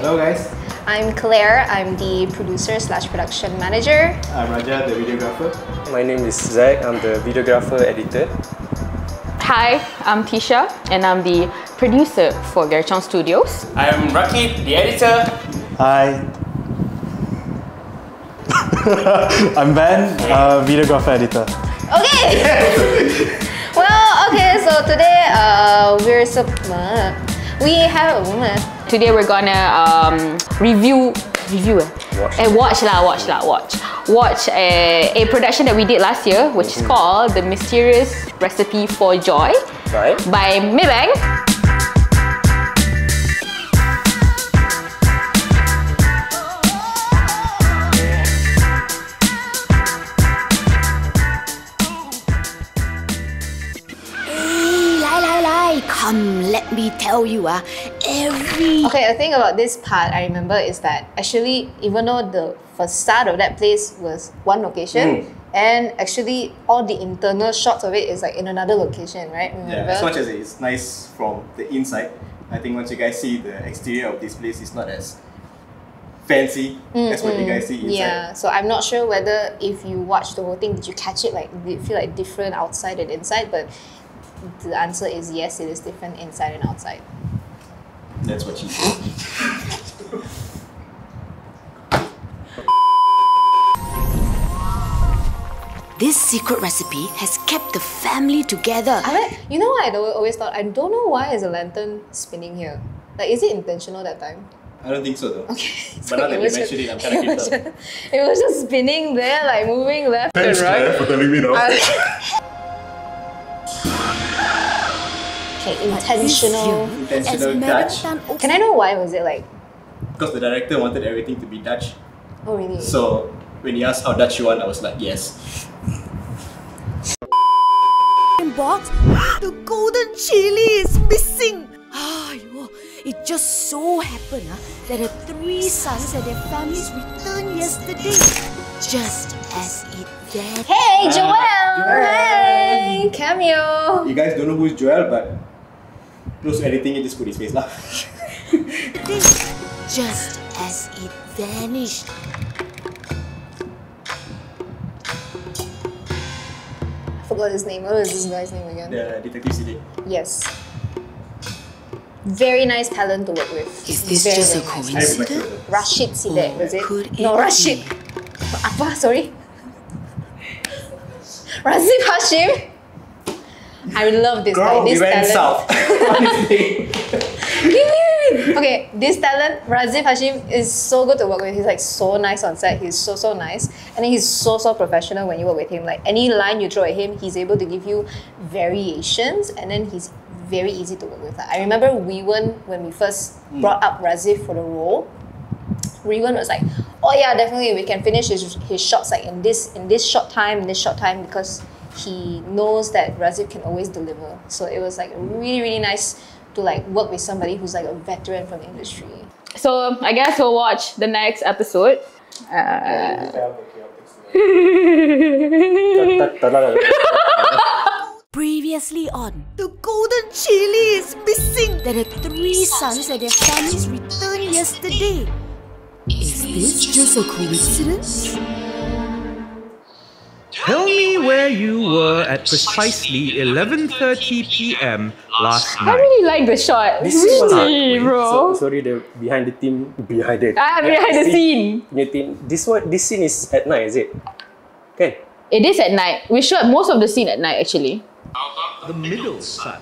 Hello guys, I'm Claire. I'm the producer slash production manager. I'm Raja, the videographer. My name is Zach. I'm the videographer editor. Hi, I'm Tisha, and I'm the producer for Gary Chong Studios. I'm Rakib, the editor. Hi. I'm Ben, uh, videographer editor. Okay. well, okay. So today, uh, we're sup- uh, we have uh, Today we're gonna um, review, review eh? Watch. Eh, watch lah, watch lah, watch. Watch a, a production that we did last year, which is called The Mysterious Recipe for Joy Right? by Maybank. Lie, lie, lie. Come, let me tell you, ah, every Okay, the thing about this part I remember is that actually, even though the facade of that place was one location, mm. and actually all the internal shots of it is like in another location, right? Yeah, as much as it's nice from the inside, I think once you guys see the exterior of this place, it's not as fancy as what you guys see inside. Yeah, so I'm not sure whether if you watch the whole thing, did you catch it like did it feel like different outside and inside? But the answer is yes, it is different inside and outside. That's what she said. this secret recipe has kept the family together. I mean, you know what I always thought? I don't know why is a lantern spinning here. Like, is it intentional that time? I don't think so though. Okay. But now that you was mentioned it, I'm kinda it was just- It was just spinning there, like moving left and right. for telling me now. okay, intentional. As Intentional Madam Dutch. Tan Can I know why was it like? Because the director wanted everything to be Dutch. Oh really? So when he asked how Dutch you want, I was like, yes. the box, the golden chili is missing. Ah, it just so happened ah, that the three sons and their families returned yesterday, just as it vanished. Hey, Joelle! Joelle! Hey, cameo. You guys don't know who's Joel, but close to editing it, just put his face lah. just as it vanished. I forgot his name. What was this guy's name again? the detective CD. Yes. Very nice talent to work with. Is this Very, just a very nice. I remember coincidence? Joel. Rashid Sidek, was it? Could no, it Rashid. be? Apa? Sorry. Razif Hashim. I love this guy. Girl, we This went talent. south. Okay, this talent, Razif Hashim, is so good to work with. He's like so nice on set. He's so so nice, and then he's so so professional when you work with him. Like any line you throw at him, he's able to give you variations, and then he's very easy to work with. I remember Weewen when we first hmm. brought up Razif for the role. Rewan was like, "Oh yeah, definitely we can finish his, his shots like in this in this short time, in this short time because he knows that Razif can always deliver." So it was like really really nice to like work with somebody who's like a veteran from the industry. So I guess we'll watch the next episode. Uh, Previously on, the golden chili is missing. There are three sons and their families returned yesterday. Is this just a coincidence? Where you were at precisely 11:30 p.m. last I night. really like the shot. This was really, bro. So, sorry, the behind the team, behind the ah, behind the scene. punya team. This one, this scene is at night, is it? Kan? It is at night. We shot most of the scene at night actually. The middle son,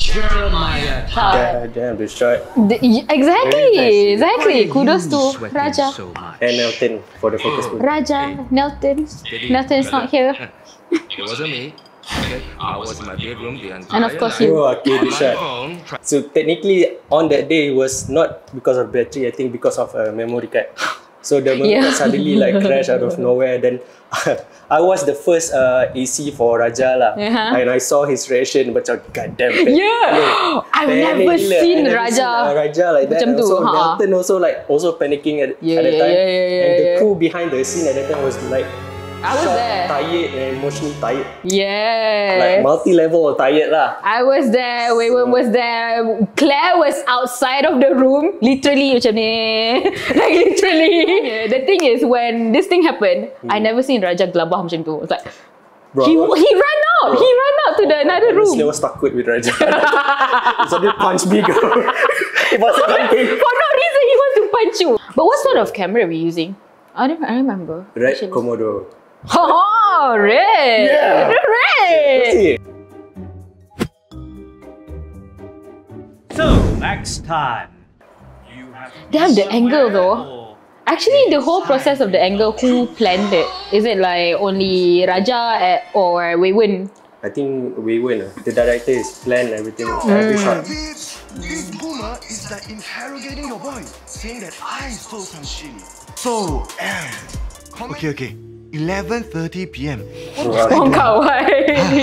Jeremiah. Yeah, damn the shot. The, exactly, nice. exactly. Kudos to Raja. So? And Elton for the oh, focus group. Raja, Nelton. Nelton's not here. It wasn't me. Okay, I was in my bedroom the entire And of course night. you. Oh, okay, On shot. So technically, on that day it was not because of battery. I think because of a memory card. So the memory Yeah. suddenly like crashed out of nowhere. Then I was the first uh, AC for Raja lah, Uh-huh. and I saw his reaction. Macam goddamn. Yeah, I've never gila. seen I never Raja. uh, Raja like that. Macam And tu, also ha. Nelton also like also panicking at, Yeah, at the yeah, time. yeah, yeah, and the yeah. crew behind the scene at that time was like I was there. Tired and emotionally tired. Yes. Like multi-level tired lah. I was there, Wei-Wen was there, Claire was outside of the room, literally macam ni. like literally. The thing is, when this thing happened, I hmm. never seen Raja gelabah macam tu. It's like, Bro, he, he ran out, he ran out to the another room. I was takut with Raja. so dia punch me girl. It wasn't jumping. For no reason, he wants to punch you. But what sort of camera are we using? I don't I remember. Red Actually. Komodo. Oh, red! Yeah. Red! See? So, next time. You have Damn, the angle though. Actually, the whole process of the angle, who planned it? Is it like only Raja eh, or Wei Wen? I think Wei Wen, ah, the director is planned everything, every shot. This, this boomer is like interrogating your boy, saying that I stole some chili. So, um, okay, okay. 11.30 p.m. Oh, kawan.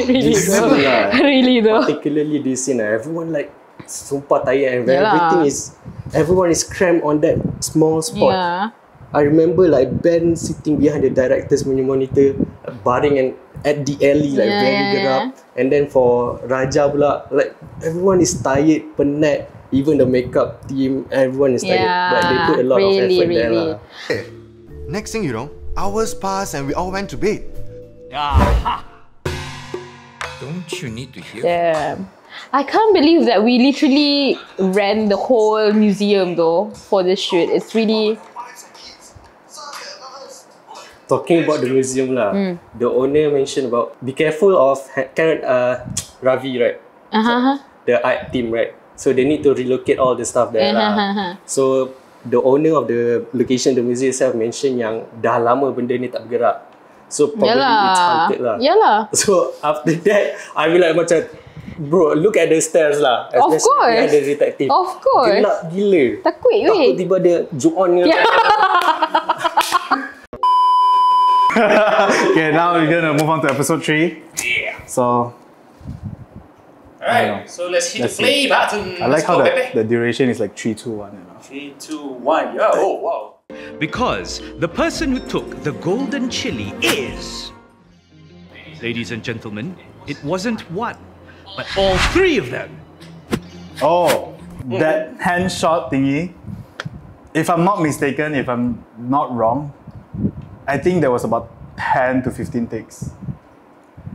really though. scene Really though. particularly this scene, everyone like sumpah tired and Yalah. everything is everyone is cramped on that small spot. Yeah. I remember like Ben sitting behind the director's punya monitor, baring and at the alley like Yeah, very yeah, gerak. And then for Raja pula, like everyone is tired, penat. Even the makeup team, everyone is tired. But they put a lot really, of effort there really. lah. Hey, next thing you know, hours passed and we all went to bed. Don't you need to hear? Damn. I can't believe that we literally ran the whole museum though for this shoot. It's really Talking about the museum lah, Hmm. the owner mentioned about be careful of ha- uh, Ravi right, uh-huh. the art team right. So they need to relocate all the stuff there. Uh-huh. So the owner of the location, the museum itself mention yang dah lama benda ni tak bergerak. So probably it's haunted lah. Yalah. So after that, I will like macam Bro, look at the stairs lah. Of course. behind the detective. Of course. Gelap gila. Takut Takut weh. tiba ada Ju-on ke. Yeah. Okay, now we're gonna move on to episode three. Yeah. So Alright, so let's hit Let's the play button. I like Let's how go, the, the duration is like three three, two, one. You know. Three, two, one. Yeah. Oh, wow. Because the person who took the golden chili is. Ladies and gentlemen, it wasn't one, but all three of them. Oh, hmm. that hand shot thingy. If I'm not mistaken, if I'm not wrong, I think there was about 10 to 15 takes.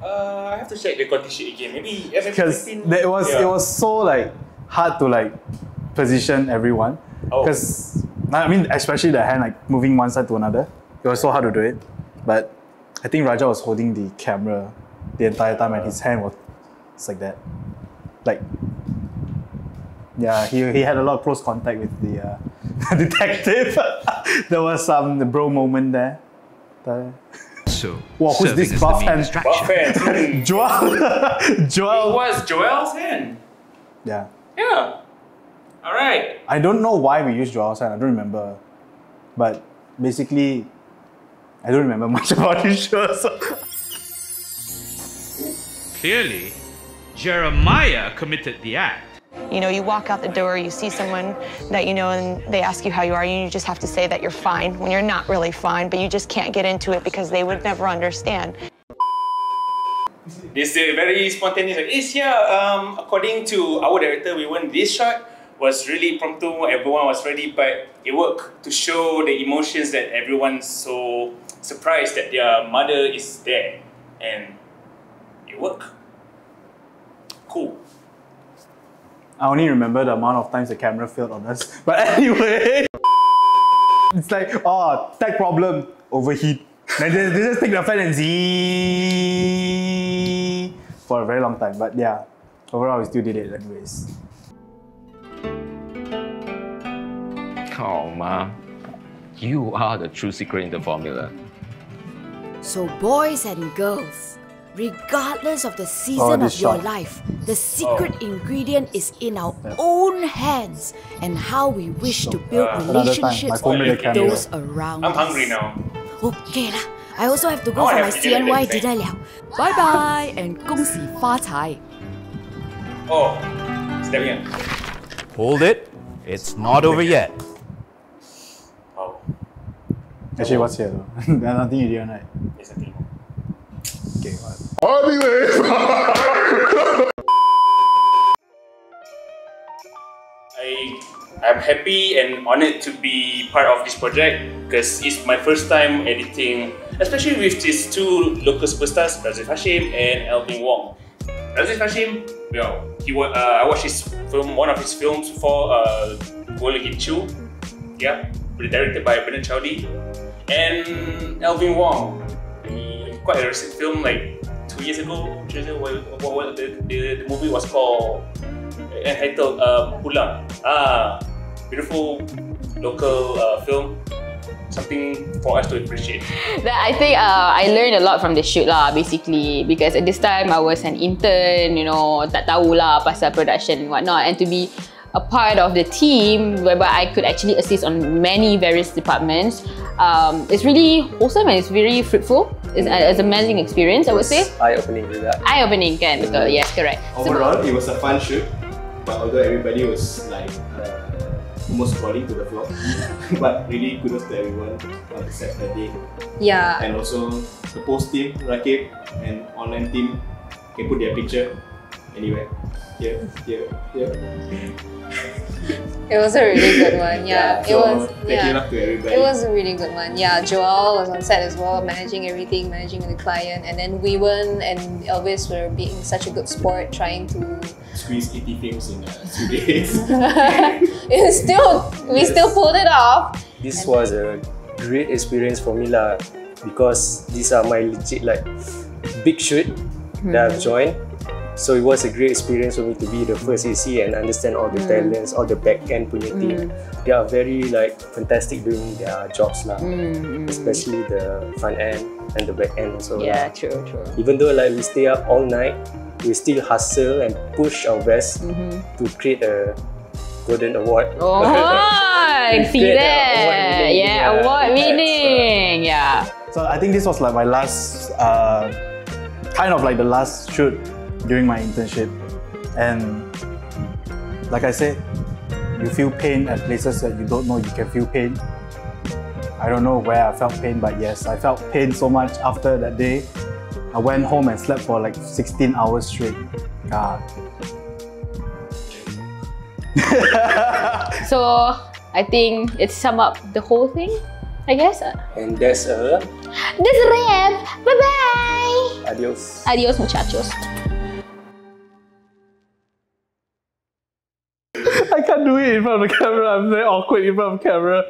Uh, I have to check the condition again. Maybe Because 15? it was Yeah. it was so like hard to like position everyone. Oh. Because I mean especially the hand like moving one side to another. It was so hard to do it. But I think Raja was holding the camera the entire time and his hand was it's like that. Like yeah, he, he had a lot of close contact with the uh, detective. there was some bro moment there. The- So, Wow, who's this buff the main hand? distraction. Buff Joel. hand. Joel. It was Joel's hand. Yeah. Yeah. All right. I don't know why we used Joel's hand. I don't remember. But basically, I don't remember much about this show. So. Clearly, Jeremiah committed the act. You know, you walk out the door, you see someone that you know, and they ask you how you are, and you just have to say that you're fine when you're not really fine, but you just can't get into it because they would never understand. This is very spontaneous. Like, yeah. Um, according to our director, we won this shot was really prompto. Everyone was ready, but it worked to show the emotions that everyone's so surprised that their mother is there, and it worked. Cool. I only remember the amount of times the camera failed on us. But anyway, it's like, oh, tech problem, overheat. Then they, they just take the fan and z for a very long time. But yeah, overall, we still did it anyways. Oh, ma. You are the true secret in the formula. So, boys and girls, regardless of the Oh, season of this your shot. life, the secret ingredient is in our own hands and how we wish to build Uh, Another time, my relationships phone with with the camera. those around I'm us. hungry now. Okay lah, I also have to go Oh, for I my have to get CNY it, dinner 了。Bye bye and 恭喜发财。 Oh, stepping in. Hold it. It's not over yet. Oh, Actually, what's here though? There's nothing you didn't, right? there's a thing. okay. What? I I'm happy and honored to be part of this project because it's my first time editing, especially with these two local superstars, Razif Hashim and Alvin Wong. Razif Hashim, know, he uh, I watched his film, one of his films before, uh, Gola Ginchu, yeah, directed by Bernard Chauly, and Alvin Wong, quite a recent film, like years ago, what, what, what the, the, the movie was called uh, Pulang. Ah, beautiful local uh, film. Something for us to appreciate. That I think uh, I learned a lot from the shoot lah basically because at this time I was an intern, you know, tak tahu lah pasal production and whatnot and to be a part of the team whereby I could actually assist on many various departments. Um, it's really wholesome and it's very fruitful. It's, uh, it's an amazing experience, I would say. Eye-opening juga. Eye-opening kan, betul. Yes, correct. So- Overall, it was a fun shoot, but although everybody was like uh, almost crawling to the floor, but really kudos to everyone on the set that day. Yeah. And also the post team, Rakib, and online team can put their picture anywhere. Here, here, here. It was a really good one. Yeah, Yeah, it so was. thank yeah, you lah to everybody. It was a really good one. Yeah, Joel was on set as well, managing everything, managing the client, and then Weewan and Elvis were being such a good sport, trying to. Squeeze 80 frames in uh, two days. it still, we still pulled it off. This was a great experience for me lah because these are my legit like big shoot that I've joined. So it was a great experience for me to be the first AC and understand all the Mm. talents, all the back end punya team. Mm. They are very like fantastic doing their jobs lah. Mm, mm. Especially the front end and the back end also. Yeah, lah. true, true. Even though like we stay up all night, we still hustle and push our best Mhm. to create a golden award. Oh, see uh, that? Yeah, yeah, award that's, winning. Yeah. So I think this was like my last, uh, kind of like the last shoot during my internship, and like I said, you feel pain at places that you don't know you can feel pain. I don't know where I felt pain, but yes, I felt pain so much after that day. I went home and slept for like 16 hours straight. God. So I think it sum up the whole thing. I guess. And that's a That's a wrap. Bye bye. adios. Adios, muchachos. Can't do it in front of the camera. I'm very awkward in front of the camera.